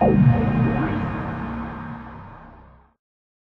you